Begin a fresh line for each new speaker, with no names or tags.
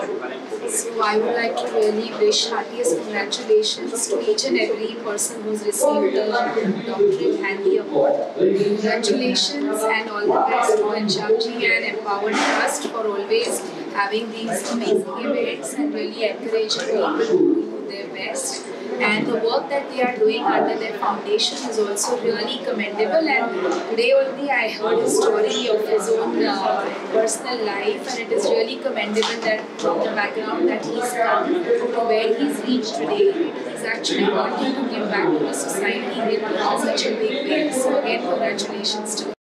I would like to really wish heartiest congratulations to each and every person who's received the doctorate and the award. Congratulations and all the best to Anshapji and Empower Trust for always having these amazing events and really encouraging people to do their best. And the work that they are doing under their foundation is also really commendable. And today only I heard a story of his own uh, personal life, and it is really commendable that from the background that he's come to where he's reached today, he's actually wanting to give back to the society in such a big way. So again, congratulations to him.